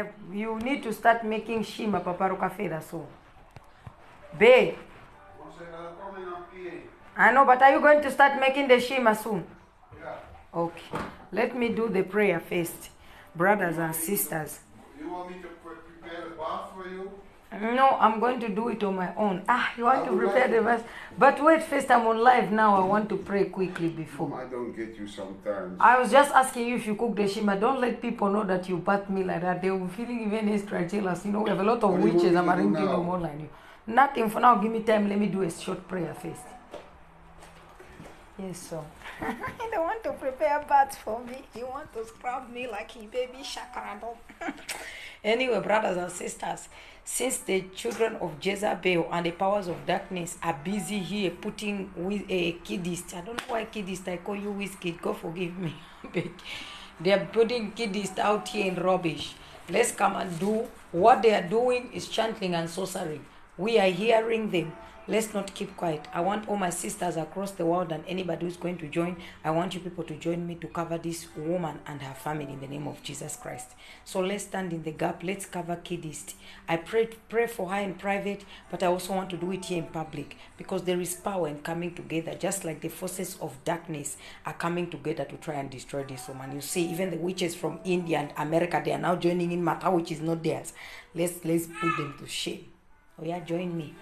Eh, you need to start making nshima paparuka fedha so. Babe, One second, I'm coming on PA. I know, but are you going to start making the nshima soon? Yeah. Okay. Let me do the prayer first. Brothers and sisters. You want me to prepare the bath for you? No, I'm going to do it on my own. Ah, you want I to prepare like the to- verse? But wait, first I'm on live now. I want to pray quickly before. I don't get you sometimes. I was just asking you if you cook the nshima. Don't let people know that you bat me like that. They will be feeling even extra jealous. You know, we have a lot of What witches. want I'm me to do arranging now? them online. Nothing for now. Give me time. Let me do a short prayer first. Yes, sir. they want to prepare baths for me. You want to scrub me like a baby shakarado. anyway, brothers and sisters, since the children of Jezebel and the powers of darkness are busy here putting with a Kidist, I don't know why Kidist, I call you whiskey. God forgive me. they are putting Kidist out here in rubbish. Let's come and do what they are doing is chanting and sorcery. We are hearing them. Let's not keep quiet. I want all my sisters across the world and anybody who's going to join, I want you people to join me to cover this woman and her family in the name of Jesus Christ. So let's stand in the gap. Let's cover Kidist. I pray pray for her in private, but I also want to do it here in public because there is power in coming together, just like the forces of darkness are coming together to try and destroy this woman. You see, even the witches from India and America, they are now joining in matter which is not theirs. Let's let's put them to shame. Oh yeah, join me.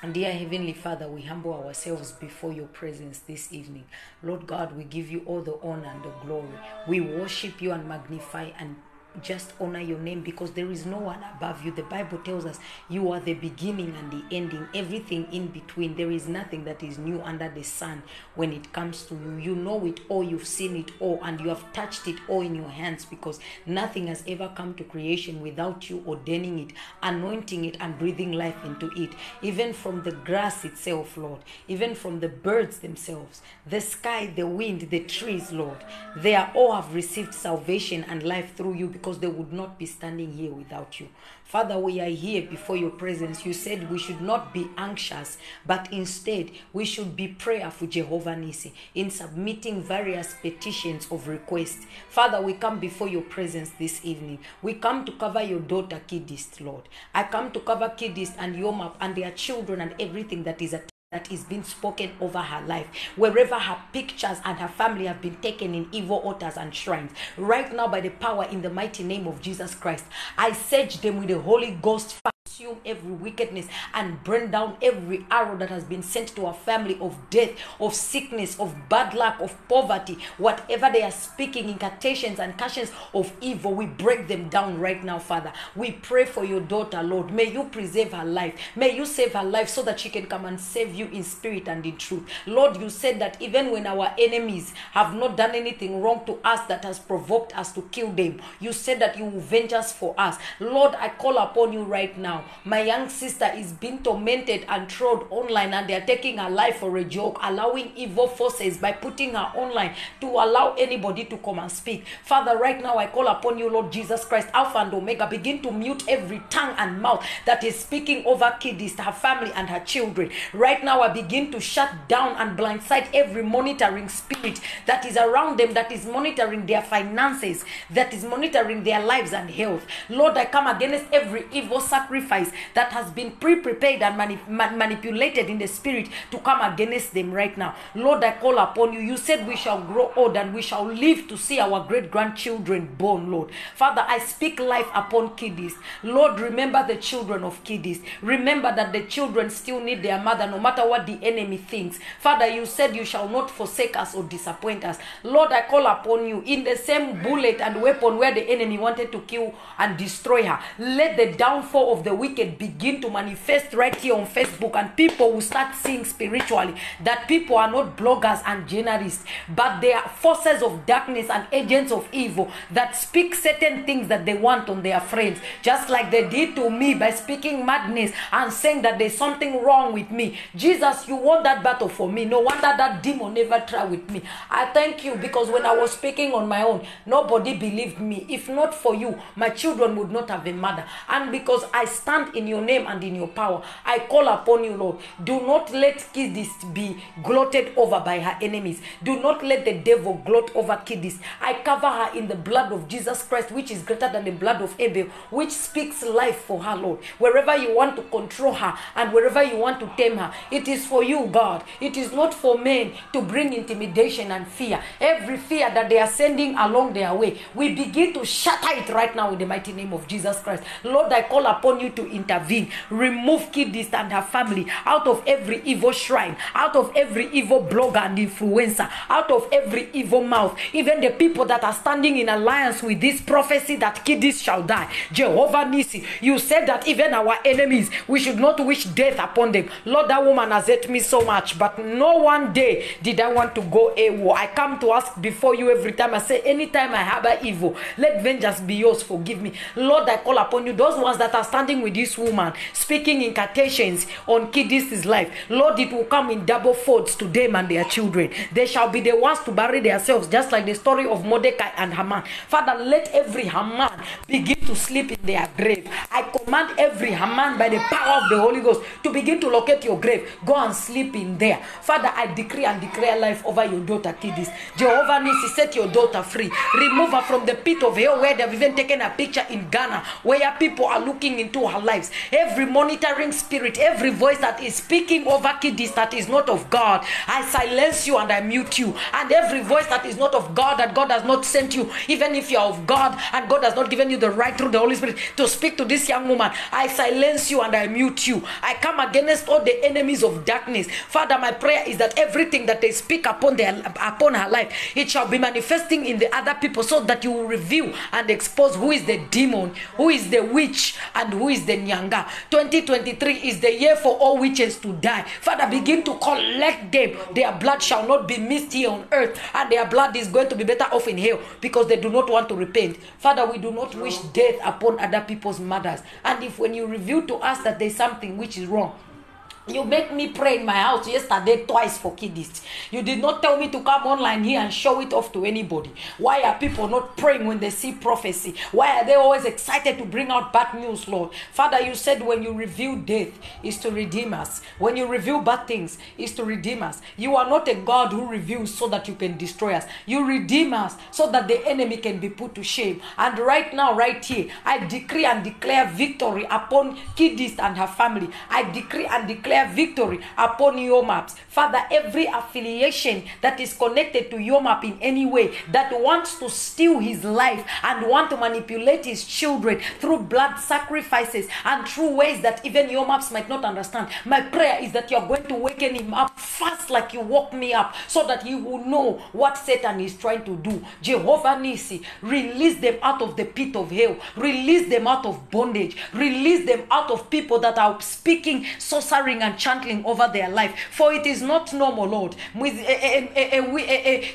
Dear Heavenly Father, we humble ourselves before your presence this evening. Lord God, we give you all the honor and the glory. We worship you and magnify and just honor your name because there is no one above you. The Bible tells us you are the beginning and the ending, everything in between. There is nothing that is new under the sun when it comes to you. You know it all, you've seen it all, and you have touched it all in your hands because nothing has ever come to creation without you ordaining it, anointing it, and breathing life into it. Even from the grass itself, Lord, even from the birds themselves, the sky, the wind, the trees, Lord, they are all have received salvation and life through you because they would not be standing here without you. Father, we are here before your presence. You said we should not be anxious, but instead we should be prayerful, Jehovah Nisi, in submitting various petitions of request. Father, we come before your presence this evening. We come to cover your daughter, Kidist, Lord. I come to cover Kidist and Yomap and their children and everything that is at that is being spoken over her life, wherever her pictures and her family have been taken in evil altars and shrines. Right now, by the power in the mighty name of Jesus Christ, I search them with the Holy Ghost fire. Consume every wickedness and burn down every arrow that has been sent to our family of death, of sickness, of bad luck, of poverty, whatever they are speaking, incantations and curses of evil, we break them down right now, Father. We pray for your daughter, Lord. May you preserve her life. May you save her life so that she can come and save you in spirit and in truth. Lord, you said that even when our enemies have not done anything wrong to us that has provoked us to kill them, you said that you will venge us for us. Lord, I call upon you right now. My young sister is being tormented and trolled online, and they are taking her life for a joke, allowing evil forces by putting her online to allow anybody to come and speak. Father, right now I call upon you, Lord Jesus Christ, Alpha and Omega. Begin to mute every tongue and mouth that is speaking over Kidist, her family, and her children. Right now, I begin to shut down and blindside every monitoring spirit that is around them, that is monitoring their finances, that is monitoring their lives and health. Lord, I come against every evil sacrifice that has been pre-prepared and mani- ma- manipulated in the spirit to come against them right now. Lord, I call upon you. You said we shall grow old and we shall live to see our great grandchildren born, Lord. Father, I speak life upon Kidis. Lord, remember the children of Kidis. Remember that the children still need their mother no matter what the enemy thinks. Father, you said you shall not forsake us or disappoint us. Lord, I call upon you in the same bullet and weapon where the enemy wanted to kill and destroy her. Let the downfall of the wicked begin to manifest right here on Facebook, and people will start seeing spiritually that people are not bloggers and journalists, but they are forces of darkness and agents of evil that speak certain things that they want on their friends, just like they did to me by speaking madness and saying that there's something wrong with me. Jesus, you won that battle for me. No wonder that demon never tried with me. I thank you because when I was speaking on my own, nobody believed me. If not for you, my children would not have a mother. And because I stand in your name and in your power. I call upon you, Lord. Do not let Kidis be gloated over by her enemies. Do not let the devil gloat over Kidis. I cover her in the blood of Jesus Christ, which is greater than the blood of Abel, which speaks life for her, Lord. Wherever you want to control her and wherever you want to tame her, it is for you, God. It is not for men to bring intimidation and fear. Every fear that they are sending along their way, we begin to shatter it right now in the mighty name of Jesus Christ. Lord, I call upon you to intervene. Remove Kidis and her family out of every evil shrine, out of every evil blogger and influencer, out of every evil mouth, even the people that are standing in alliance with this prophecy that Kidis shall die. Jehovah Nisi, you said that even our enemies, we should not wish death upon them. Lord, that woman has hurt me so much, but no one day did I want to go AWOL. I come to ask before you every time. I say, anytime I harbor evil, let vengeance be yours. Forgive me. Lord, I call upon you. Those ones that are standing with this woman, speaking incantations on Kidis' life, Lord, it will come in double folds to them and their children. They shall be the ones to bury themselves, just like the story of Mordecai and Haman. Father, let every Haman begin to sleep in their grave. I command every Haman by the power of the Holy Ghost to begin to locate your grave. Go and sleep in there. Father, I decree and declare life over your daughter, Kidis. Jehovah Nisi, set your daughter free. Remove her from the pit of hell where they've even taken a picture in Ghana where people are looking into her lives. Every monitoring spirit, every voice that is speaking over Kidis that is not of God, I silence you and I mute you. And every voice that is not of God, that God has not sent you, even if you are of God and God has not given you the right through the Holy Spirit to speak to this young woman, I silence you and I mute you. I come against all the enemies of darkness. Father, my prayer is that everything that they speak upon their upon her life, it shall be manifesting in the other people so that you will reveal and expose who is the demon, who is the witch, and who is the nyanga. 2023 is the year for all witches to die. Father, begin to collect them. Their blood shall not be missed here on earth, and their blood is going to be better off in hell because they do not want to repent. Father, we do not wish death upon other people's mothers. And if when you reveal to us that there's something which is wrong, you make me pray in my house yesterday twice for Kidis. You did not tell me to come online here and show it off to anybody. Why are people not praying when they see prophecy? Why are they always excited to bring out bad news, Lord? Father, you said when you reveal death is to redeem us. When you reveal bad things is to redeem us. You are not a God who reveals so that you can destroy us. You redeem us so that the enemy can be put to shame. And right now, right here, I decree and declare victory upon Kidis and her family. I decree and declare victory upon your maps. Father, every affiliation that is connected to your map in any way that wants to steal his life and want to manipulate his children through blood sacrifices and through ways that even your maps might not understand. My prayer is that you're going to waken him up fast like you woke me up so that he will know what Satan is trying to do. Jehovah Nisi, release them out of the pit of hell, release them out of bondage, release them out of people that are speaking, sorcering, and chanting over their life. For it is not normal, Lord. With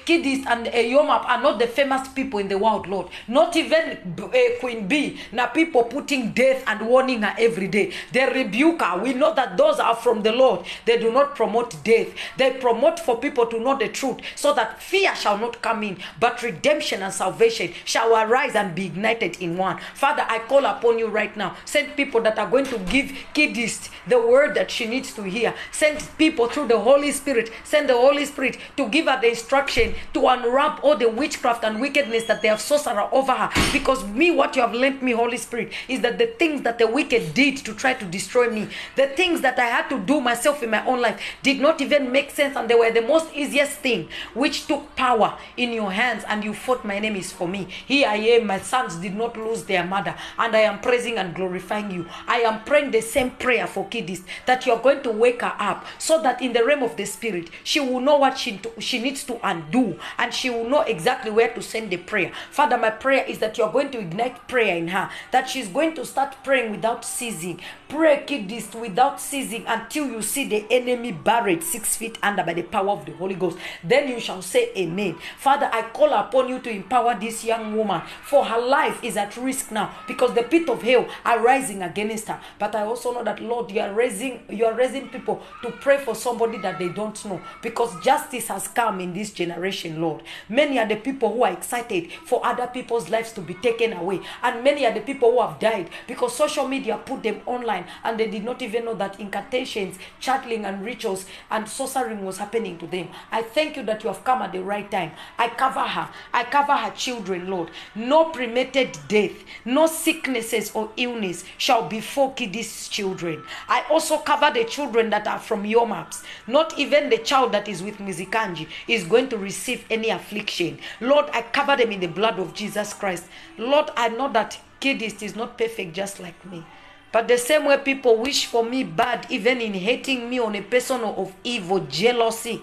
Kidis and Yomap are not the famous people in the world, Lord. Not even Queen Bey. Now people putting death and warning her every day. They rebuke her. We know that those are from the Lord. They do not promote death. They promote for people to know the truth so that fear shall not come in, but redemption and salvation shall arise and be ignited in one. Father, I call upon you right now. Send people that are going to give Kidis the word that she needs to hear. Send people through the Holy Spirit. Send the Holy Spirit to give her the instruction to unwrap all the witchcraft and wickedness that they have sorcerer over her. Because me, what you have lent me, Holy Spirit, is that the things that the wicked did to try to destroy me, the things that I had to do myself in my own life, did not even make sense, and they were the most easiest thing which took power in your hands, and you fought my enemies for me. Here I am, my sons did not lose their mother, and I am praising and glorifying you. I am praying the same prayer for Kidis that you're going to wake her up so that in the realm of the spirit, she will know what she, she needs to undo and she will know exactly where to send the prayer. Father, my prayer is that you're going to ignite prayer in her, that she's going to start praying without ceasing. Pray, Kidis, without ceasing until you see the enemy buried six feet under by the power of the Holy Ghost. Then you shall say amen. Father, I call upon you to empower this young woman, for her life is at risk now because the pit of hell are rising against her. But I also know that, Lord, you are raising, you are raising people to pray for somebody that they don't know because justice has come in this generation, Lord. Many are the people who are excited for other people's lives to be taken away, and many are the people who have died because social media put them online and they did not even know that incantations, chanting, and rituals and sorcering was happening to them. I thank you that you have come at the right time. I cover her, I cover her children, Lord. No premated death, no sicknesses or illness shall befall these children. I also cover the children that are from your maps. Not even the child that is with Mizikanji is going to receive any affliction. Lord, I cover them in the blood of Jesus Christ. Lord, I know that Kidist is not perfect just like me. But the same way people wish for me bad, even in hating me on a person of evil, jealousy,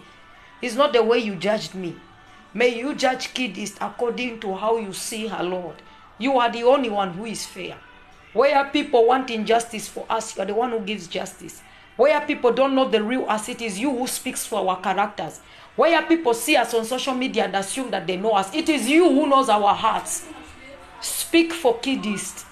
is not the way you judged me. May you judge Kidist according to how you see her, Lord. You are the only one who is fair. Where people want injustice for us, you are the one who gives justice. Where people don't know the real us, it is you who speaks for our characters. Where people see us on social media and assume that they know us, it is you who knows our hearts. Speak for Kidist.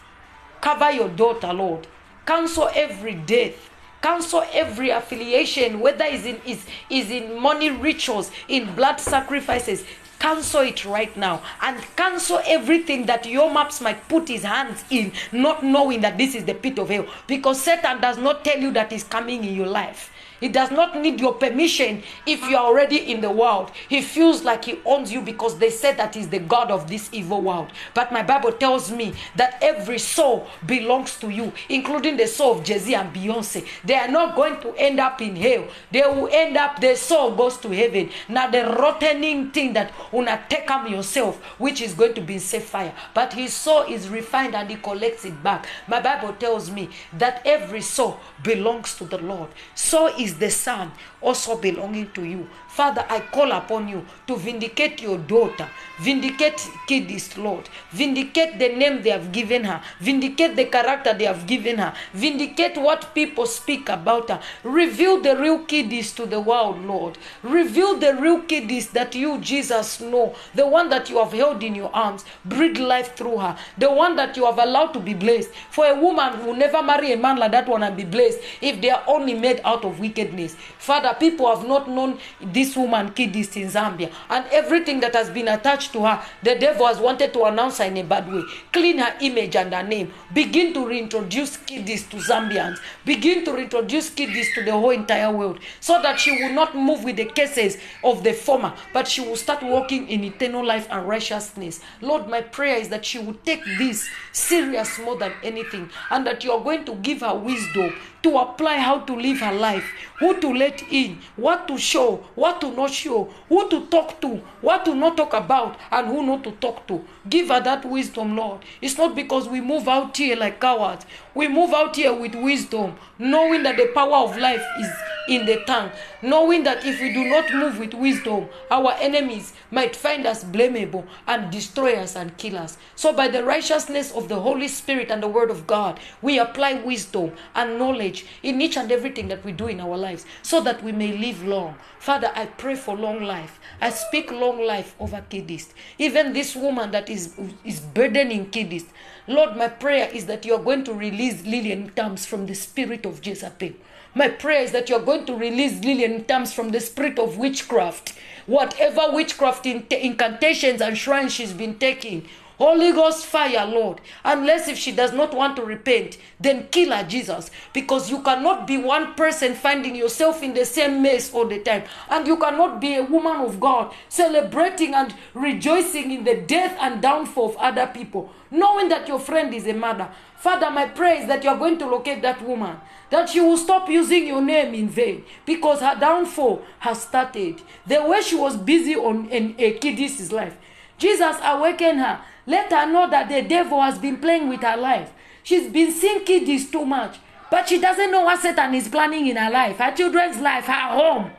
Cover your daughter, Lord. Cancel every death. Cancel every affiliation, whether is in is, is in money rituals, in blood sacrifices. Cancel it right now and cancel everything that your maps might put his hands in, not knowing that this is the pit of hell. Because Satan does not tell you that he's coming in your life. He does not need your permission if you are already in the world. He feels like he owns you because they said that he's the God of this evil world. But my Bible tells me that every soul belongs to you, including the soul of Jay Z and Beyonce. They are not going to end up in hell. They will end up, their soul goes to heaven. Now, the rottening thing that una take him yourself, which is going to be in fire. But his soul is refined and he collects it back. My Bible tells me that every soul belongs to the Lord. So is the Son also belonging to you. Father, I call upon you to vindicate your daughter, vindicate Kidist, Lord, vindicate the name they have given her, vindicate the character they have given her, vindicate what people speak about her. Reveal the real Kidist to the world, Lord. Reveal the real Kidist that you, Jesus, know, the one that you have held in your arms. Breathe life through her, the one that you have allowed to be blessed. For a woman who never marry a man like that one and be blessed if they are only made out of wickedness. Father, people have not known this woman Kidist in Zambia and everything that has been attached to her, the devil has wanted to announce her in a bad way. Clean her image and her name. Begin to reintroduce Kidist to Zambians. Begin to reintroduce Kidist to the whole entire world so that she will not move with the cases of the former, but she will start walking in eternal life and righteousness. Lord, my prayer is that she will take this serious more than anything and that you are going to give her wisdom to apply how to live her life, who to let in, what to show, what to not show, who to talk to, what to not talk about, and who not to talk to. Give her that wisdom, Lord. It's not because we move out here like cowards. We move out here with wisdom, knowing that the power of life is in the tongue, knowing that if we do not move with wisdom, our enemies might find us blamable and destroy us and kill us. So, by the righteousness of the Holy Spirit and the Word of God, we apply wisdom and knowledge in each and everything that we do in our lives so that we may live long. Father, I pray for long life. I speak long life over Kidist. Even this woman that is, is burdening Kidist. Lord, my prayer is that you are going to release Lillian Tams from the spirit of Jezebel. My prayer is that you're going to release Lillian Tams from the spirit of witchcraft. Whatever witchcraft incantations and shrines she's been taking. Holy Ghost fire, Lord. Unless if she does not want to repent, then kill her, Jesus. Because you cannot be one person finding yourself in the same mess all the time. And you cannot be a woman of God celebrating and rejoicing in the death and downfall of other people, knowing that your friend is a mother. Father, my prayer is that you are going to locate that woman, that she will stop using your name in vain because her downfall has started. The way she was busy on in a kid's life. Jesus awakened her. Let her know that the devil has been playing with her life. She's been seeing kiddies too much, but she doesn't know what Satan is planning in her life, her children's life, her home,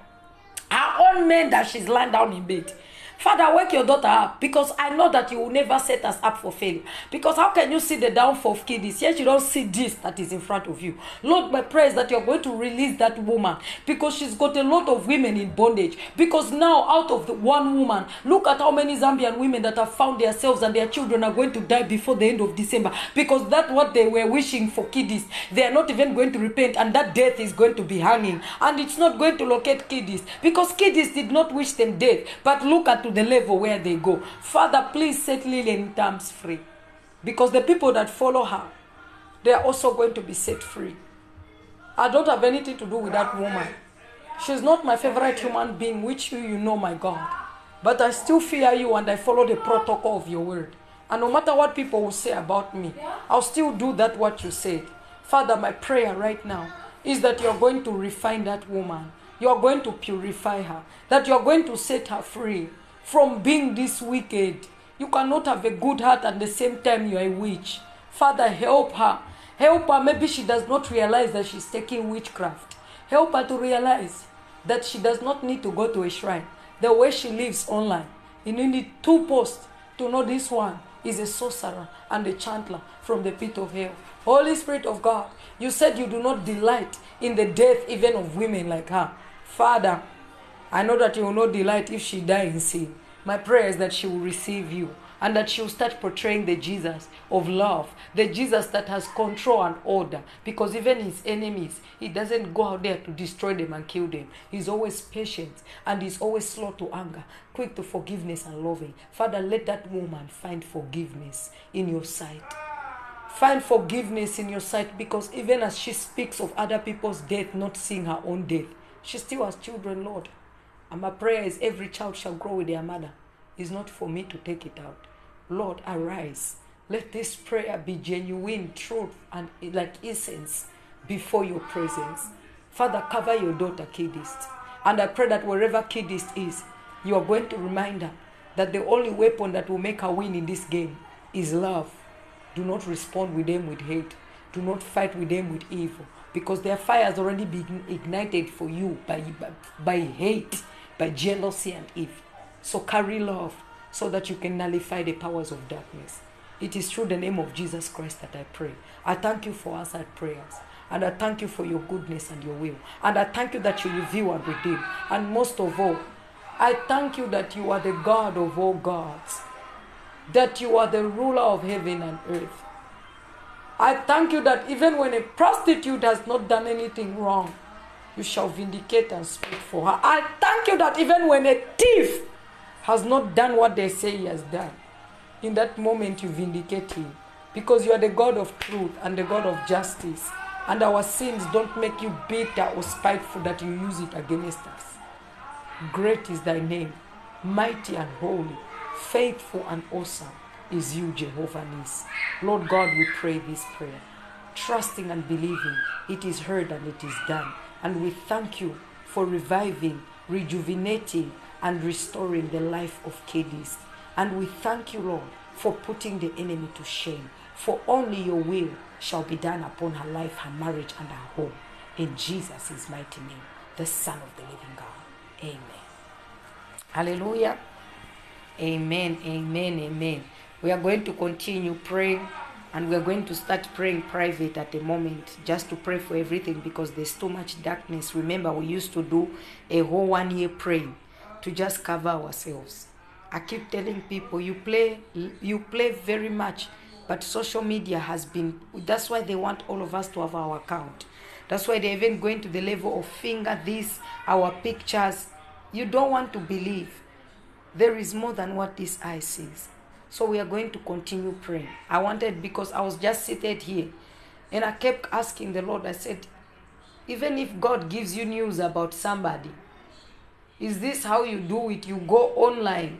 her own men that she's lying down in bed. Father, wake your daughter up because I know that you will never set us up for failure. Because how can you see the downfall of Kidis yet you don't see this that is in front of you? Lord, my prayer is that you're going to release that woman because she's got a lot of women in bondage. Because now, out of the one woman, look at how many Zambian women that have found themselves and their children are going to die before the end of December because that's what they were wishing for Kidis. They are not even going to repent, and that death is going to be hanging, and it's not going to locate Kidis because Kidis did not wish them death, but look at to the level where they go. Father, please set Lillian Tams free because the people that follow her, they are also going to be set free. I don't have anything to do with that woman. She's not my favorite human being, which you, you know, my God. But I still fear you and I follow the protocol of your word. And no matter what people will say about me, I'll still do that what you said. Father, my prayer right now is that you're going to refine that woman. You're going to purify her. That you're going to set her free from being this wicked. You cannot have a good heart at the same time you're a witch. Father, help her. Help her. Maybe she does not realize that she's taking witchcraft. Help her to realize that she does not need to go to a shrine. The way she lives online. You need two posts to know this one is a sorcerer and a chandler from the pit of hell. Holy Spirit of God, you said you do not delight in the death even of women like her. Father, I know that you will not delight if she die in sin. My prayer is that she will receive you and that she will start portraying the Jesus of love, the Jesus that has control and order. Because even his enemies, he doesn't go out there to destroy them and kill them. He's always patient and he's always slow to anger, quick to forgiveness and loving. Father, let that woman find forgiveness in your sight. Find forgiveness in your sight because even as she speaks of other people's death, not seeing her own death, she still has children, Lord. And my prayer is every child shall grow with their mother. It's not for me to take it out. Lord, arise. Let this prayer be genuine, truth, and like essence before your presence. Father, cover your daughter, Kidist. And I pray that wherever Kidist is, you are going to remind her that the only weapon that will make her win in this game is love. Do not respond with them with hate. Do not fight with them with evil. Because their fire has already been ignited for you by, by, by hate, by jealousy and evil. So carry love so that you can nullify the powers of darkness. It is through the name of Jesus Christ that I pray. I thank you for answered prayers. And I thank you for your goodness and your will. And I thank you that you reveal and redeem. And most of all, I thank you that you are the God of all gods. That you are the ruler of heaven and earth. I thank you that even when a prostitute has not done anything wrong, you shall vindicate and speak for her. I thank you that even when a thief has not done what they say he has done, in that moment you vindicate him. Because you are the God of truth and the God of justice. And our sins don't make you bitter or spiteful that you use it against us. Great is thy name, mighty and holy, faithful and awesome is you, Jehovah Nis. Lord God, we pray this prayer, trusting and believing it is heard and it is done. And we thank you for reviving, rejuvenating, and restoring the life of Kidis. And we thank you, Lord, for putting the enemy to shame. For only your will shall be done upon her life, her marriage, and her home. In Jesus' mighty name, the Son of the living God. Amen. Hallelujah. Amen. Amen. Amen. We are going to continue praying and we are going to start praying private at the moment just to pray for everything because there's too much darkness. Remember, we used to do a whole one year praying to just cover ourselves. I keep telling people you play you play very much, but social media has been that's why they want all of us to have our account. That's why they're even going to the level of finger this, our pictures. You don't want to believe. There is more than what this eye sees. So we are going to continue praying. I wanted because I was just seated here and I kept asking the Lord, I said, even if God gives you news about somebody, is this how you do it? You go online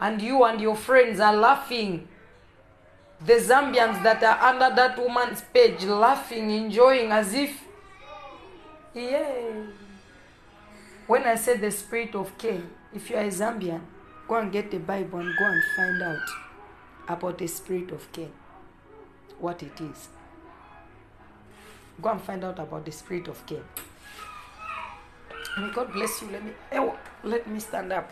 and you and your friends are laughing. The Zambians that are under that woman's page laughing, enjoying as if, yeah. When I said the spirit of Cain, if you are a Zambian, go and get the Bible and go and find out about the spirit of Cain, what it is. Go and find out about the spirit of Cain. May God bless you. Let me oh, let me stand up.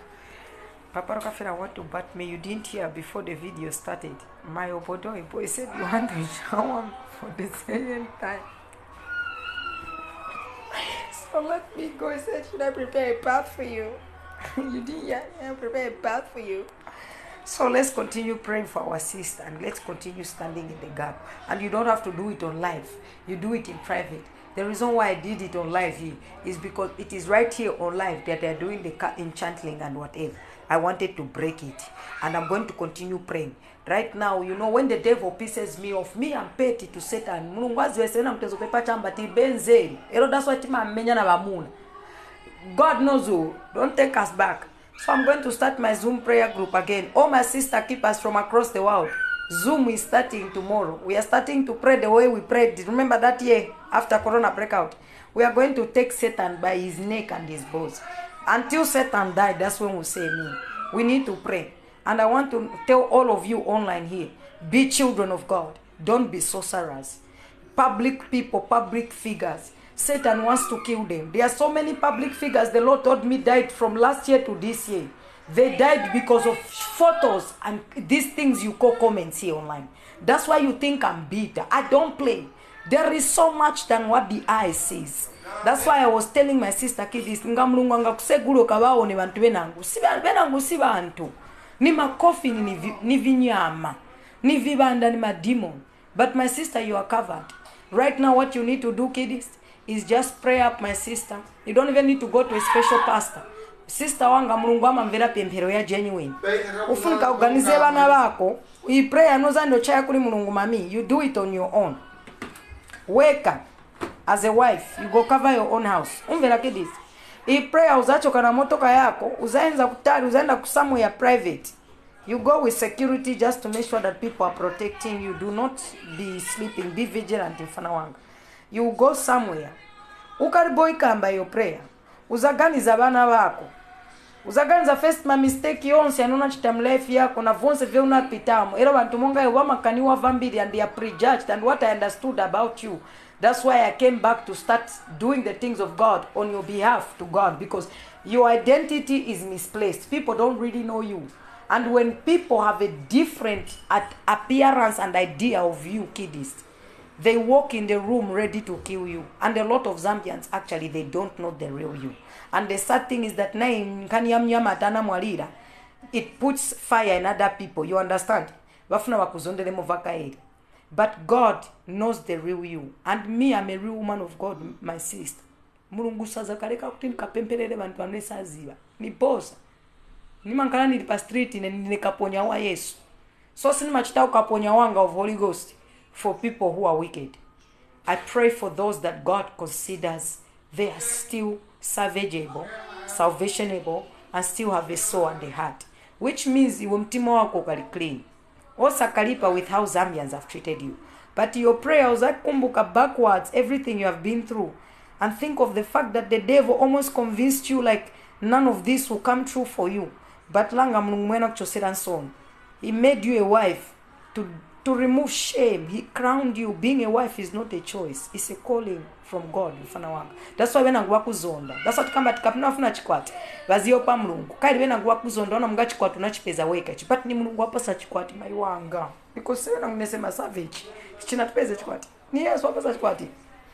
Papa Rockefeller I want to bat me. You didn't hear before the video started. My obodo boy said you want to shower for the second time. So let me go. He said, Should I prepare a bath for you? you didn't hear? I prepare a bath for you. So let's continue praying for our sister and let's continue standing in the gap. And you don't have to do it on live, you do it in private. The reason why I did it on live here is because it is right here on live that they're doing the enchanting and whatever. I wanted to break it and I'm going to continue praying. Right now, you know, when the devil pisses me off, me I'm petty to Satan. Mulungu mtezo pepa chamba ti benzeri. Ero why tima amenya na bamuna. God knows who. Don't take us back. So I'm going to start my Zoom prayer group again. All my sister keepers from across the world. Zoom is starting tomorrow. We are starting to pray the way we prayed. Remember that year after Corona breakout? We are going to take Satan by his neck and his balls. Until Satan died, that's when we say me. We need to pray. And I want to tell all of you online here be children of God. Don't be sorcerers. Public people, public figures. Satan wants to kill them. There are so many public figures the Lord told me died from last year to this year. They died because of photos and these things you call comments here online. That's why you think I'm bitter. I don't play. There is so much than what the eye sees. That's why I was telling my sister kidis nga mulungu angakusegula okabaone bantu benangu si benangu si bantu ni makofini ni, ni vinyama ni vibanda ni mademon but my sister you are covered right now what you need to do kidis is just pray up my sister. You don't even need to go to a special pastor. Sister wanga mulungu amamvera pemphero ya genuine. Ufunika uganize bana bako. Iyi prayer nozandi chaya kuli mulungu mami. You do it on your own. Weka as a wife you go cover your own house. Umvera kidis. Iyi prayer uzachoka na motoka yako. Uzaenza kutali uzaenda ku somewhere private. You go with security just to make sure that people are protecting you. Do not be sleeping. Be vigilant mfana wanga you go somewhere. Ukaliboikamba iyo prayer. Uzaganiza bana vako. Uzaganiza first ma mistake yonse anonachita mlife yako na vonse vyeunapitamo era vantu monga vamakaniwa vambiri and are prejudged and what i understood about you that's why i came back to start doing the things of god on your behalf to god because your identity is misplaced. People don't really know you. And when people have a different appearance and idea of you kiddies they walk in the room ready to kill you. And a lot of zambians actually they don't know the real you. And the sad thing is that naye nkani ya mnyama atanamwalira it puts fire in other people. You understand? Bafuna bakuzonderemo vakaeri but god knows the real you. And me i'm a real woman of god my sister. Mulungu sazakaleka kuti ndikapempherere vantu vanosaziva niposa. Nimankala ndili pa street ine ndinekaponya wa yesu. So sinimachita ukaponya wanga of holy ghost for people who are wicked. I pray for those that god considers they are still salvageable salvationable and still have a soul and a heart which means iwe mtima wako clean. Osakalipa with how zambians have treated you. But your prayer uzakumbuka backwards everything you have been through and think of the fact that the devil almost convinced you like none of this will come true for you. But langa mulungu mwena kuchosera nsoni he made you a wife to, to remove shame he crowned you. Being a wife is not a choice. It's a calling from god that's why mfana wanga that's why venangu vakuzonda that's why tikamba tikapina vafuna chikwati vaziyopa mulungu kaili venangu vakuzonda ona munga chikwati unachipeza weka ichi but ni mulungu wapasa chikwati mai wanga. Because se venangu nesema savage. China tipeze chikwati ni yesu wapasa chikwati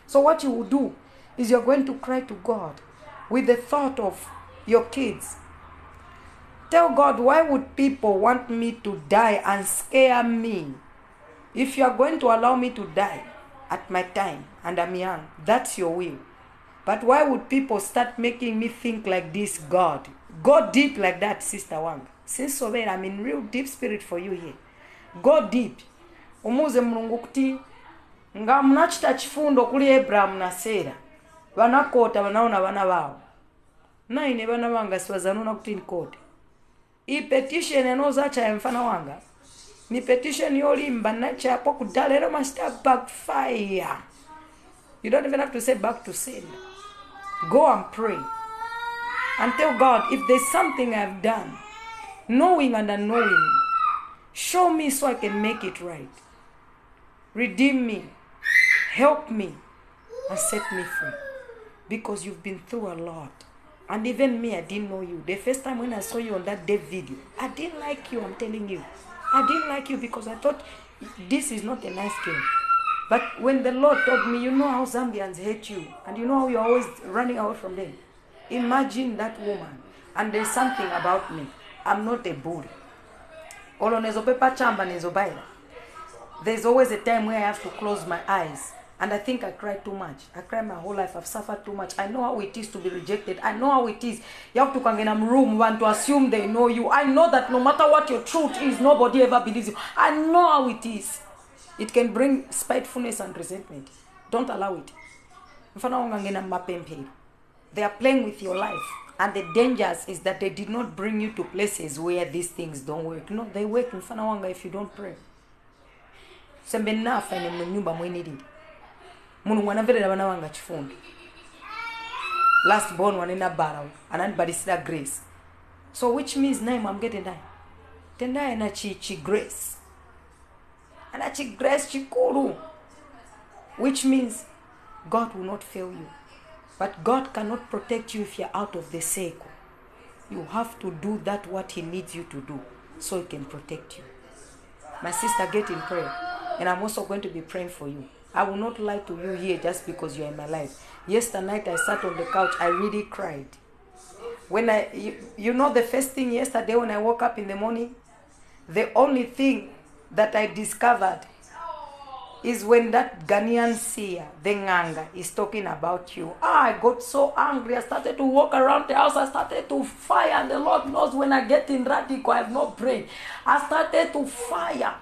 so what you will do is you're going to cry to god with the thought of your kids. Tell God, why would people want me to die and scare me? If you are going to allow me to die at my time and I'm young, that's your will. But why would people start making me think like this, God? Go deep like that, Sister Wang. Since so well, I'm in real deep spirit for you here. Go deep. umuze mulungu kuti nga munachita chifundo kuli abrahamu na sera vanakota vanaona vana vavo naine vana vanga siwazanona kuti nikote iyi petition enozacha mfana wanga ni petition yolimba nachapo kudala ero machita backfire. You don't even have to say back to sin. Go and pray. And tell god if there's something i've done knowing and unknowing show me so i can make it right. Redeem me. Help me. And set me free. Because you've been through a lot. And even me i didn't know you. The first time when i saw you on that day video i didn't like you i'm telling you i didn't like you because i thought this is not a nice girl but when the lord told me you know how zambians hate you and you know how you're always running away from them. Imagine that woman and there's something about me. I'm not a bully olo nezopepa chamba there's always a time where I have to close my eyes. And I think I cry too much. I cry my whole life. I've suffered too much. I know how it is to be rejected. I know how it is. You have to come in a room and to assume they know you. I know that no matter what your truth is, nobody ever believes you. I know how it is. It can bring spitefulness and resentment. Don't allow it. They are playing with your life. And the dangers is that they did not bring you to places where these things don't work. No, they work mfano wanga if you don't pray. sembe nafa ine mu nyumba mulungu anamverera vana vanga chifundo last born wanena bara anandibalisira grace. So which means naye mwamge tendaye tendaye na chi, chi grace. Ana chi grace chikulu which means god will not fail you. But god cannot protect you if you're out of the circle. You have to do that what he needs you to do so he can protect you. My sister get in prayer. And i'm also going to be praying for you i will not lie to you here just because you're in my life yesterday night i sat on the couch i really cried when i you, you know the first thing yesterday when i woke up in the morning the only thing that i discovered is when that Ghanaian seer, the Nganga, is talking about you. Ah, I got so angry. I started to walk around the house. I started to fire. And the Lord knows when I get in radical, I have not prayed. I started to fire.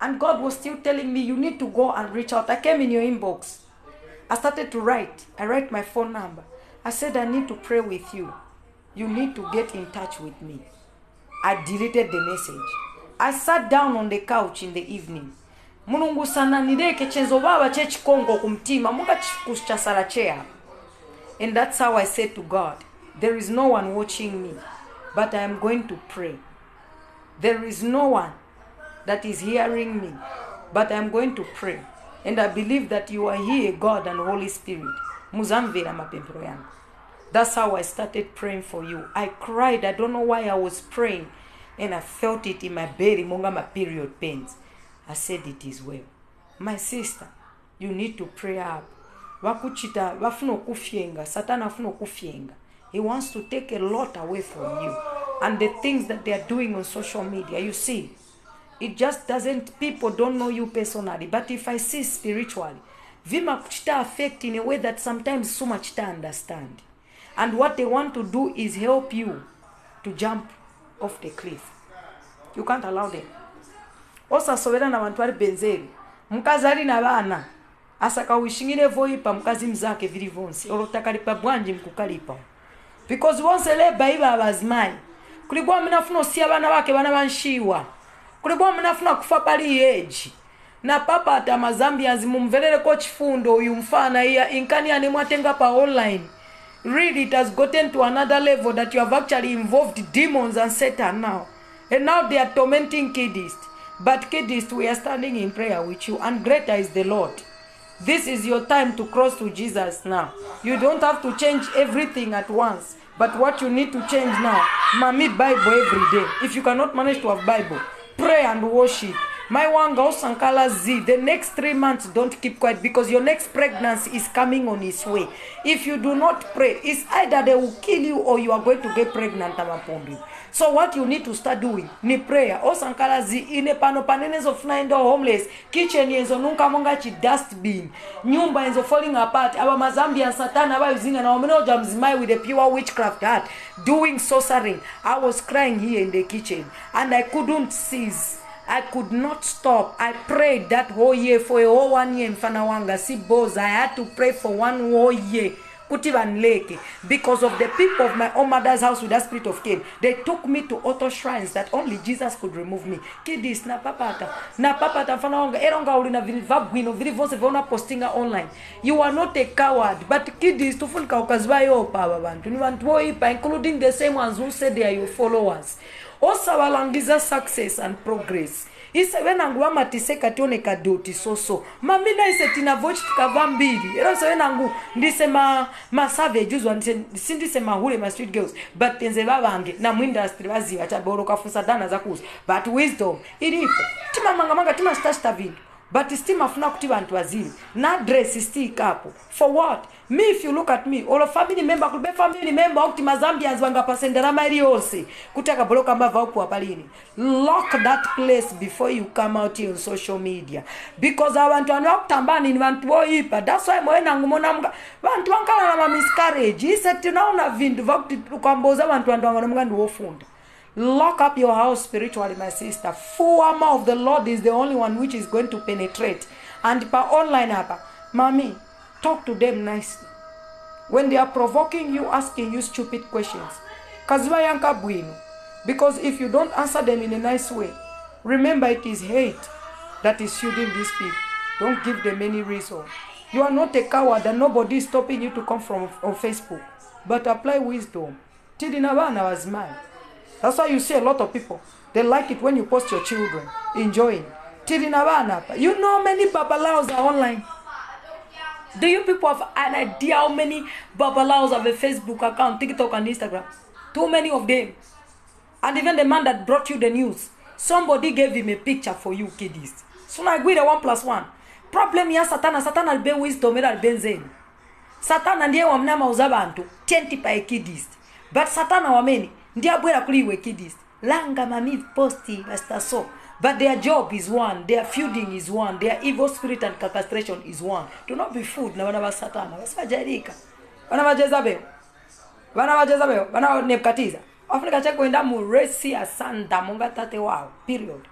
And God was still telling me, you need to go and reach out. I came in your inbox. I started to write. I write my phone number. I said, I need to pray with you. You need to get in touch with me. I deleted the message. I sat down on the couch in the evening. mulungu sananireke chenzo baba chechikongo kumtima munga chikuchasala chea and that's how i said to god there is no one watching me but i am going to pray there is no one that is hearing me but i am going to pray and i believe that you are here god and holy spirit that's how i started praying for you i cried i don't know why i was praying and i felt it in my belly monga my period pains I said it is well. My sister, you need to pray up. Wakuchita wafuna okufyenga, Satan afuna okufyenga. He wants to take a lot away from you. And the things that they are doing on social media, you see, it just doesn't people don't know you personally. But if I see spiritually, vima kuchita affect in a way that sometimes so much to understand. And what they want to do is help you to jump off the cliff. You can't allow them. osasobera na vantu vari benzeri mukazi ali na vana asakawishingire voipa mukazi mzake vili vonse olotakalipa bwanji mkukalipa because vonse leba iva avazimayi kulibwa minafuna osiya vana vake vana vanshiwa kulibwa minafuna kufa yeji. Na papata mazambians mumverereko chifundo uyu mfana inkani ane mwatenga pa online. Really it has gotten to another level that you have actually involved demons and satan now. And now they are tormenting Kidis. But Kidis we are standing in prayer with you and greater is the lord. This is your time to cross to jesus now. You don't have to change everything at once but what you need to change now mami bible every day. If you cannot manage to have bible pray and worship. My wanga osankala z. The next three months don't keep quiet because your next pregnancy is coming on its way. If you do not pray it's either they will kill you or you are going to get pregnant amapombi so what you need to start doing ni prayer. Osankala zi ine pano panene zofuna endo homeless. Kitchen yenzo nunka monga chi dustbin. Nyumba yenzo falling apart. Aba mazambian satan abayuzinga na wamene oja mzimayi with a pure witchcraft heart. Doing sorcery. I was crying here in the kitchen. And i couldn't cease. I could not stop. I prayed that whole year for a whole one year mfana wanga si boza. I had to pray for one whole year kuti vanileke because of the people of my own mother's house with that spirit of Cain. They took me to auto shrines that only Jesus could remove me. Kidis na papata na papata mfana wanga eronga uli na vili vabwino vili vonse vona postinga online. You are not a coward but kidis tufunika ukaziba yopa aba bantu ni bantu boipa including the same ones who said they are your followers osabalangiza success and progress ise venangu vamatiseka tione kadoti soso. Mamina ise tinavochi tikava mbiri venangu ndise ma, ma savage uzwa ndise sindise mahule ma street girls. But tenze vavange na muindustry vaziva chaboro kafunsa dana zakuza but wisdom ilipo timamangamanga timashitashita vintu. But still mafuna kuti vantu vazive na dress still ikapo for what me if you look at me olo family member kuli be family member wakuti mazambians vangapasendera mairi yonse kuti akaboloka mbava ukuwa palini lock that place before you come out on social media. Because avantu vanu vakutambani ni vantu voipa that's why moyenangu monamuka vantu vankala na mamiscarriage ise tinaona vintu vakuti ukamboza vantu vantu vanganomuka ndiwofunda lock up your house spiritually my sister. Full armor of the lord is the only one which is going to penetrate. And pa online apa mami talk to them nicely when they are provoking you asking you stupid questions because if you don't answer them in a nice way remember it is hate that is shielding these people don't give them any reason you are not a coward and nobody is stopping you to come from on facebook but apply wisdom tilina vana vazimai That's why you see a lot of people. They like it when you post your children enjoying. Pa. You know many babalaos are online. Do you people have an idea how many babalaos have a Facebook account, TikTok, and Instagram? Too many of them. And even the man that brought you the news, somebody gave him a picture for you Kidis. So now agree the one plus one. Problem ya satana, satana albe wisdom era albe nzeni. Satana ndiye wamnama uza bantu, tenti pa Kidis. But satana wameni, ndiye abwera kuli iwe Kidis. Langa mami posti Pastor so. But their job is one, their feuding is one, their evil spirit and castration is one. Do not be fooled na vana va satana. Vasivajairika. Vana va Jezebel. Vana va Jezebel. Vana va Nebukatiza. Afrika chakuenda muresi asanda munga tate wao. Period.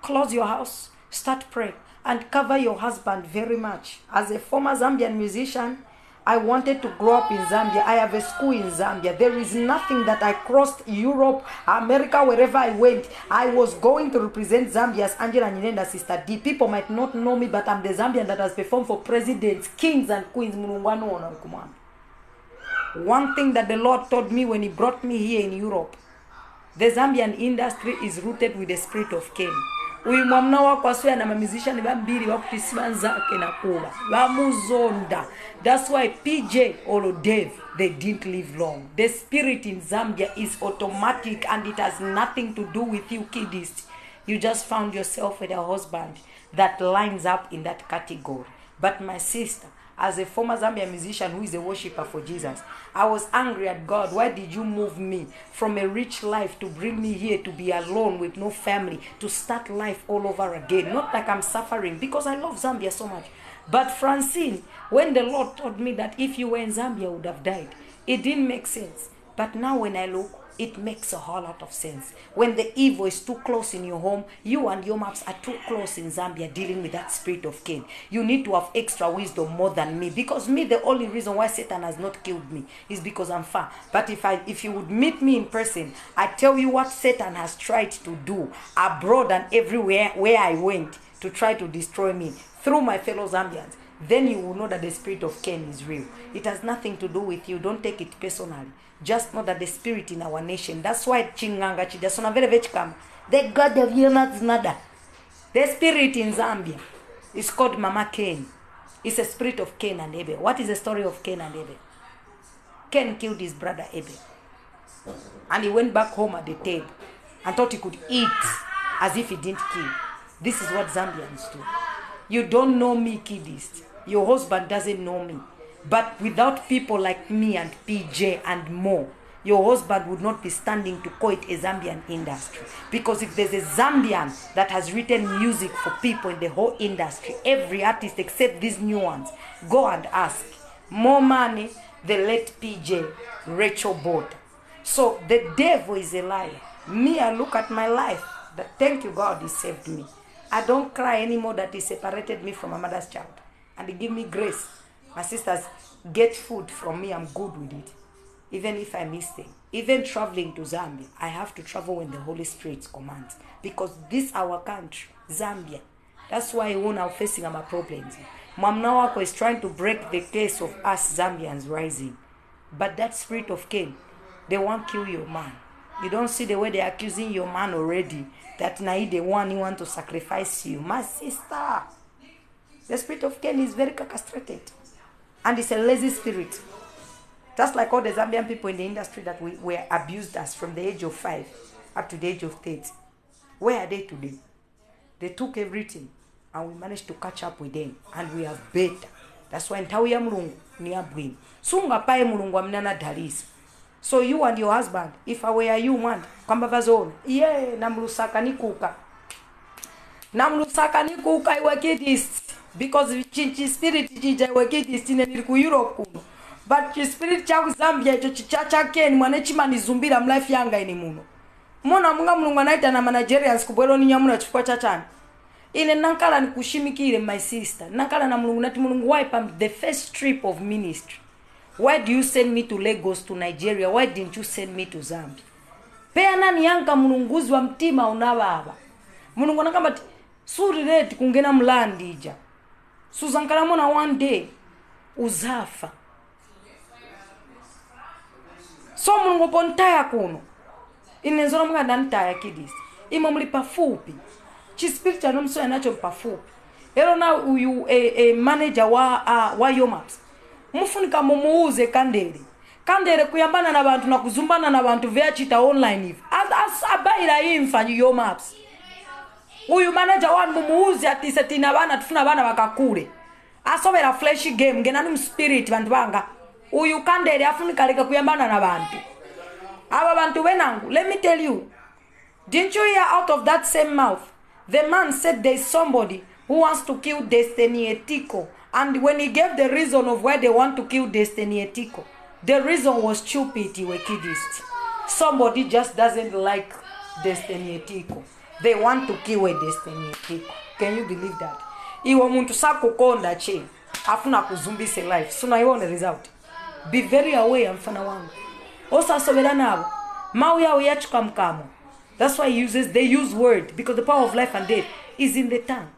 Close your house. Start praying. And cover your husband very much. As a former Zambian musician, I wanted to grow up in Zambia. I have a school in Zambia. There is nothing that I crossed Europe, America, wherever I went. I was going to represent Zambia as Angela Nyinenda, Sister D. People might not know me, but I'm the Zambian that has performed for presidents, kings, and queens. One thing that the Lord told me when He brought me here in Europe the Zambian industry is rooted with the spirit of Cain. Uyu mwamuna wako aswera na mamizishani vambiri vakutisiva nzake na kuva vamuzonda thats why pj or dave they didn't live long. The spirit in zambia is automatic and it has nothing to do with you kidist you just found yourself with a husband that lines up in that category. But my sister as a former Zambian musician who is a worshiper for Jesus, I was angry at God. Why did you move me from a rich life to bring me here to be alone with no family, to start life all over again? Not like I'm suffering because I love Zambia so much. But Francine, when the Lord told me that if you were in Zambia, I would have died, it didn't make sense. But now when I look, it makes a whole lot of sense. When the evil is too close in your home, you and your maps are too close in Zambia dealing with that spirit of Cain. You need to have extra wisdom more than me because me the only reason why Satan has not killed me is because I'm far. But if I if you would meet me in person, I tell you what Satan has tried to do abroad and everywhere where I went to try to destroy me through my fellow Zambians. Then you will know that the spirit of Cain is real. It has nothing to do with you. Don't take it personally. Just know that the spirit in our nation. That's why chinganga chidasona vele vechikama. The God of Yonats nada. The spirit in Zambia is called Mama Cain. It's a spirit of Cain and Abel. What is the story of Cain and Abel? Cain killed his brother Abel. And he went back home at the table and thought he could eat as if he didn't kill. This is what Zambians do. You don't know me, Kidis. Your husband doesn't know me. But without people like me and PJ and more, your husband would not be standing to call it a Zambian industry. Because if there's a Zambian that has written music for people in the whole industry, every artist except these new ones, go and ask. More money, the late PJ, Racheal Botha. So the devil is a liar. Me, I look at my life. That thank you, God, He saved me. I don't cry anymore that He separated me from my mother's child. And give me grace. My sisters get food from me, I'm good with it. Even if I miss them. Even traveling to Zambia, I have to travel when the Holy Spirit commands. Because this our country, Zambia. That's why we're now facing our problems. Mwamna wako is trying to break the case of us Zambians rising. But that spirit of Cain, they won't kill your man. You don't see the way they're accusing your man already. That now he the one he want to sacrifice you. My sister. The spirit of Cain is very castrated. And it's a lazy spirit. Just like all the Zambian people in the industry that we were abused us from the age of five up to the age of 30. Where are they today? They took everything and we managed to catch up with them and we are better. That's why nthawi ya mulungu ni yabwino sungapaye mulungu amene anadalitsa so you and your husband if i were you mwanda kwamba vazoona iye namlusaka nikuka namlusaka nikuka iwe kidist because chichi spirit chija iwe kidist ine ndiri ku europe kuno. But chispirit cha ku zambia icho chicha chakeni mwane chimanizumbira mlife yanga ini muno. Mona munga mulungu anaita na manigerians kubwera oninyamula chifukwa chachani ine nankala nikushimikire my sister. Nankala na mulungu nati mulungu why pam the first trip of ministry. Why do you send me to lagos to nigeria? Why didn't you send me to zambia? Peyanani yanga mulunguzi wa mtima unavava mulungu anakamba ti surireti kungena mlandi ija suzankala mona one day uzafa. So mulungu pontaya kuno inenzona mukadantaya kidisi imwe muli pafupi. Chispiri chanomsoya nacho pafupi. Lero na uyu e, e, manager wa uh, wa yomaps mufunika mumuuze kandere. Kandere kuyambana na bantu na kuzumbana na bantu vyachita online ivi abayira imfa yomaps uyu manager wanu mumuuze atise tina bana tifuna bana bakakule. Asovera flash game ngenani mspirit bantu banga. Uyu kandere afunika leka kuyambana na bantu. Aba bantu benangu let me tell you. Didn't you hear out of that same mouth? The man said there's somebody who wants to kill destiny etiko. And when he gave the reason of why they want to kill destiny etiko the reason was stupid iwe kidist somebody just doesn't like destiny etiko they want to kill a destiny. Can you believe that? Iwe muntu sakukonda che afuna kuzumbise life. Sunaione result? Be very aware mfana wangu. Osasobera nabo. Mau yawo yachuka mkamo. That's why he uses they use word because the power of life and death is in the tongue.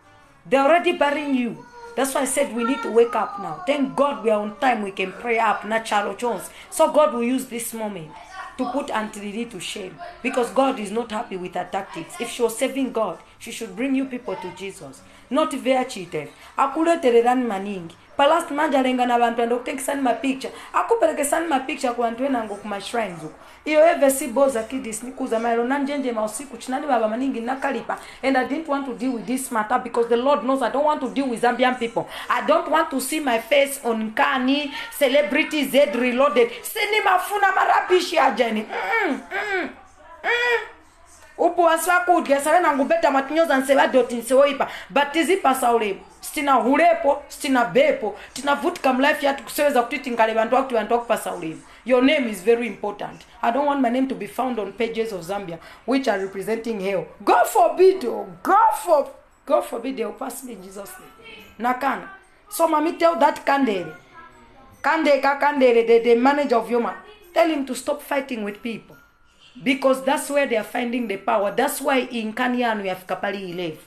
They're already burying you. That's why i said we need to wake up now. Thank god we are on time. We can pray up natural jones. So god will use this moment to put antilili to shame. Because god is not happy with her tactics. If she was saving god she should bring you people to jesus. Not vea cheated akuletererani maningi palast manje alenga na bantu andokutekisani mapicture akuperekesani mapicture ku bantu enango kumashrines uko iyo eve siboza kidis nikuza maelo nanjenje mausiku chinani baba maningi nakalipa and i didn't want to deal with this matter because the lord knows i don't want to deal with zambian people. I don't want to see my face on kani celebrity z reloaded. Sinimafuna marabishi ajeni mm, mm, mm upuwasi wakudya sale nangubeta matinyoza nsevadoti nsewoipa but tizipasa ulemu sitina hulepo sitina bepo tinavutika mlife yatu kuseweza kuti tingale bantu akuti bantu akupasa ulemu your name is very important. I don't want my name to be found on pages of zambia which are representing hell. God forbid oh, god for god forbid they'll pass me in jesus. Name nakana so mami tell that kandere kandeka kandere the, the manager of yoma tell him to stop fighting with people because that's where they are finding the power. That's why in kanyanu yafika pali ilevu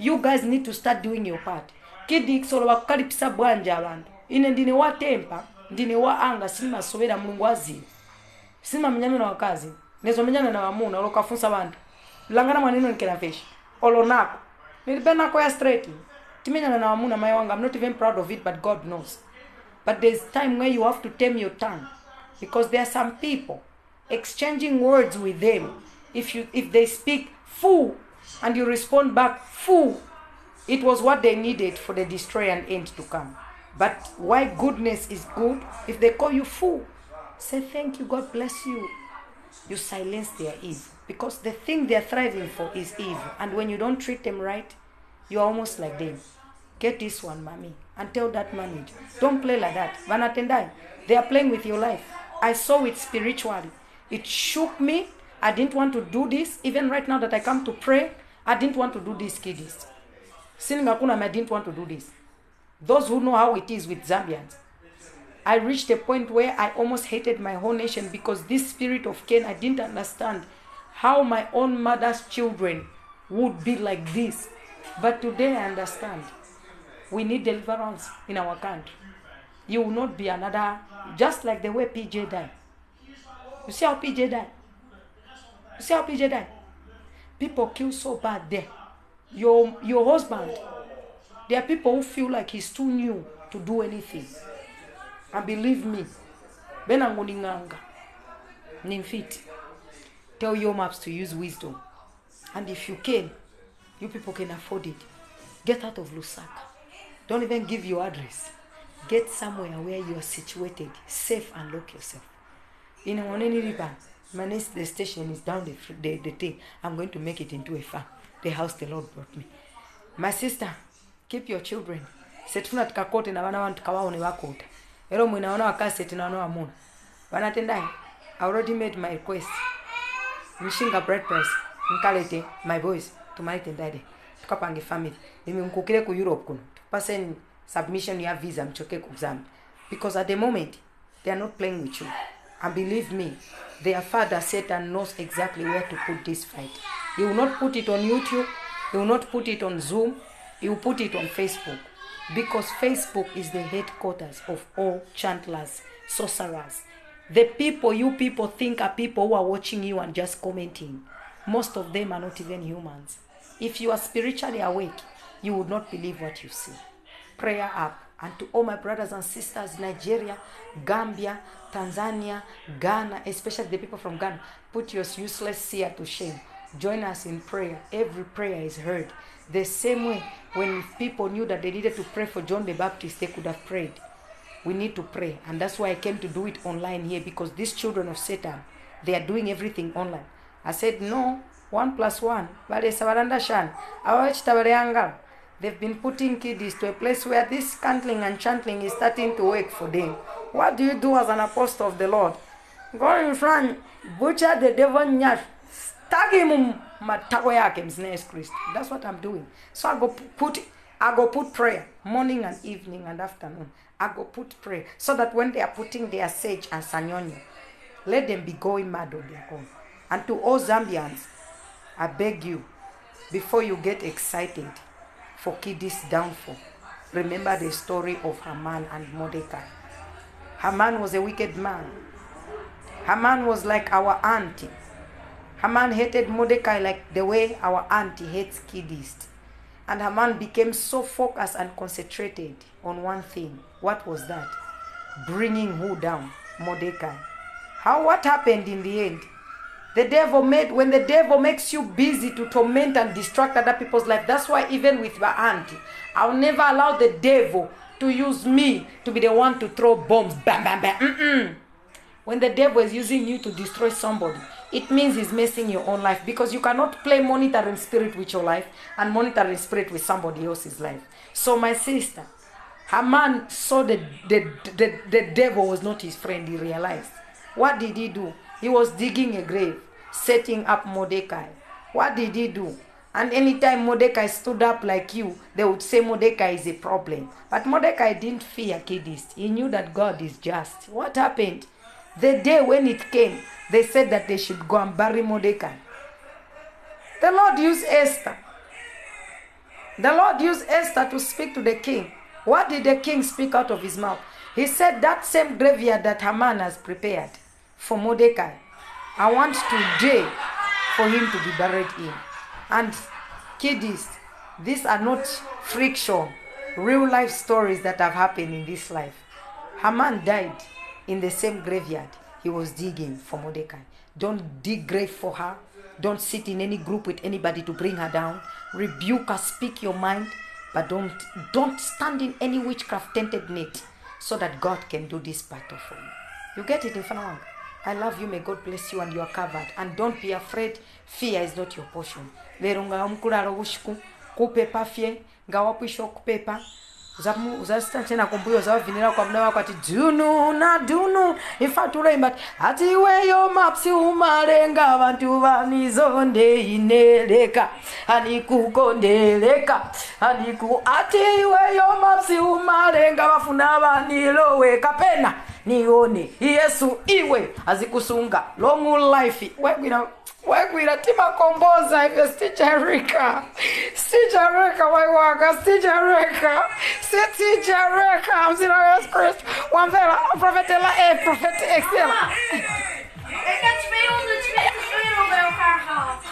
you guys need to start doing your part. Kidi kidikisolo kukalipisa bwanja abantu. Ine ndine wa tempa ndine wa anga sinimasobera mulungu azimu sinimamenyana na wakazi. Nezomenyana na wamuna olokafunsa bantu. Langana mwanino nkela vesha olonako nilipenako ya straight. Timenyana na wamuna mayi wanga i'm not even proud of it but god knows. But there's time where you have to tame your tongue. Because there are some people exchanging words with them. If you if they speak fool and you respond back fool it was what they needed for the destroy and end to come. But why goodness is good if they call you fool say thank you god bless you. You silence their evil. Because the thing they're thriving for is evil. And when you don't treat them right you're almost like them. Get this one mommy and tell that manager don't play like that. Vanatendai they are playing with your life. I saw it spiritually it shook me. I didn't want to do this. Even right now that i come to pray i didn't want to do this Kidis. Siningakuna i didn't want to do this. Those who know how it is with zambians i reached a point where i almost hated my whole nation because this spirit of cain i didn't understand how my own mother's children would be like this. But today i understand. We need deliverance in our country. You will not be another just like the way pj died you see how PJ died? You see how PJ died? People kill so bad there. Your your husband, there are people who feel like he's too new to do anything. And believe me, benanguninganga nimfit. Tell your maps to use wisdom. And if you can, you people can afford it. Get out of Lusaka. Don't even give your address. Get somewhere where you are situated, safe, and lock yourself. In Waneni River, my next station is down the, the, the thing. I'm going to make it into a farm. The house the Lord brought me. My sister, keep your children. setufuna tikakote na vana vanhu tikawaone vakota ero mwinaona vakaseti na vana vamuna vanatendai i already made my request mshinga bread price nkalete my boys tumaitendade tukapange family imi nkukire ku europe kuno tukupaseni submission ya visa mchoke ku zambia because at the moment they are not playing with you and believe me their father satan knows exactly where to put this fight. He will not put it on youtube he will not put it on zoom he will put it on facebook. Because facebook is the headquarters of all chantlers sorcerers. The people you people think are people who are watching you and just commenting. Most of them are not even humans. If you are spiritually awake you would not believe what you see. Prayer up and to all my brothers and sisters nigeria gambia tanzania ghana especially the people from ghana put your useless seer to shame. Join us in prayer. Every prayer is heard. The same way when people knew that they needed to pray for john the baptist they could have prayed. We need to pray. And that's why i came to do it online here because these children of satan they are doing everything online. I said no one plus one balesa balanda shana ababachita balyangala they've been putting Kidis to a place where this cantling and chanting is starting to work for them. What do you do as an apostle of the lord? Go in front butcher the devil nyash tag him matako yake mzina yesu kristo. That's what i'm doing. So i go put i go put prayer morning and evening and afternoon. I go put prayer so that when they are putting their sage and sanyonyo let them be going mad on their own. And to all zambians i beg you before you get excited for Kidis downfall remember the story of haman and mordecai haman was a wicked man haman was like our auntie Haman hated Mordecai like the way our auntie hates Kidis. And Haman became so focused and concentrated on one thing. What was that? Bringing who down? Mordecai. How what happened in the end? The devil made when the devil makes you busy to torment and distract other people's life. That's why even with my auntie, I'll never allow the devil to use me to be the one to throw bombs. Bam, bam, bam. Mm-mm. When the devil is using you to destroy somebody, it means he's messing your own life because you cannot play monitoring spirit with your life and monitoring spirit with somebody else's life. So, my sister, Haman saw the, the, the, the devil was not his friend, he realized. What did he do? He was digging a grave, setting up Mordecai. What did he do? And anytime Mordecai stood up like you, they would say Mordecai is a problem. But Mordecai didn't fear Kidis. He knew that God is just. What happened? The day when it came, they said that they should go and bury Mordecai. The Lord used Esther. The Lord used Esther to speak to the king. What did the king speak out of his mouth? He said, That same graveyard that Haman has prepared for Mordecai, I want today for him to be buried in. And Kidis, these are not friction, real life stories that have happened in this life. Haman died in the same graveyard he was digging for Mordecai. Don't dig grave for her. Don't sit in any group with anybody to bring her down. Rebuke her, speak your mind, but don't don't stand in any witchcraft tainted net so that God can do this battle for you. You get it in of I love you. May God bless you and you are covered. And don't be afraid. Fear is not your portion. Lero nga omukulalo bushiku kupepa fye nga wapwisha okupepa uzamu- uzasita tena kumbuyo uzawavinira kwa mna wako ati dunu na dunu ifatulemba ati ati iweyo mapsi umalenga abantu banizonde ineleka anikukondeleka aniku ati iweyo mapsi umalenga bafuna banilowe kapena nione yesu iwe azikusunga long life wegwira wegwira timakomboza ivyo stichereka stichereka waiwaka stichereka sitichereka mzina wa yesu kristu wamvela profetela e profete excela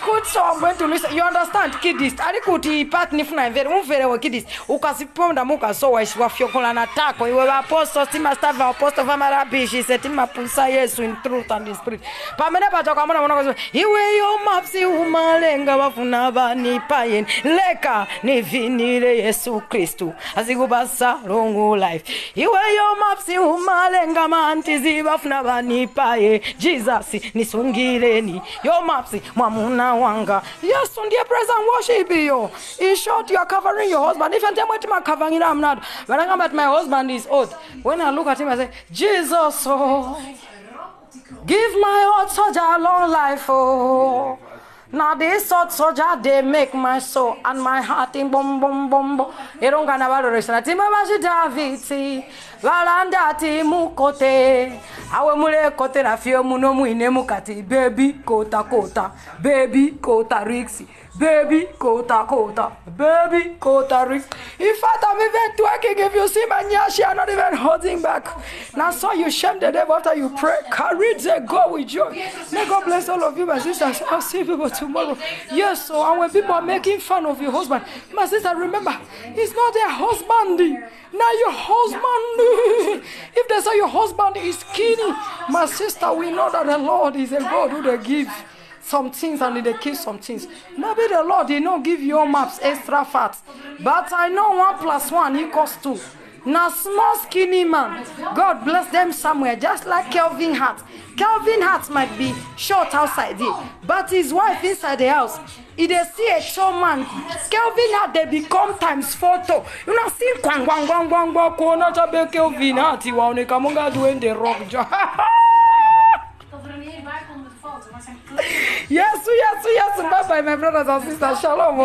good so i'm going to listen? You understand kidist? Ari kuti part nifuna mvere mumvere wekidist ukaziponda mukasowa wafyokola na tako iwe vaposto timasta vaposto vamarabishi setimapusa yesu in truth and in spirit. Pamene pacho kamona mona iweyo mapsi umalenga vafuna vanipayeni leka nivinire yesu kristu. Azikubasa long life. Iweyo mapsi umalenga mantizi vafuna vanipaye jesus nisungireni yo mapsi mwamuna wanga yesu ndiye praise and worship iyo in short you are covering your husband. If you're waiting my covering i'm not. When i come at my husband is old. When i look at him i say jesus oh Give my heart soldier a long life, oh. Now this hot soldier they make my soul and my heart in bom bom bom bom. Erongana valoresana tima vachidhaviti valandati mukote awe mule kote rafio muno muine mukati baby kota kota baby kota rixi baby kota kota. Baby kota rix in fact i'm even twerking. If you see my nyashi i'm not even holding back. Now so you shame the devil after you pray. Carry the go with joy may god bless all of you my sisters. I'll see people tomorrow. Yes so and when people are making fun of your husband my sister remember he's not their husband. Now your husband if they say your husband is skinny my sister we know that the lord is a god who they give some things and they keep some things maybe the lord did not give your maps extra fat but i know one plus one equals two now small skinny man god bless them somewhere just like kelvin hart kelvin hart might be short outside there but his wife inside the house if they see a tall man kelvin hart they become times tall you know see kwangwangwangwangwa kuona chabe kelvin hart waoneka munga duende rock jo Dat yes yes yes. Bye bye my brothers and sisters. Shalom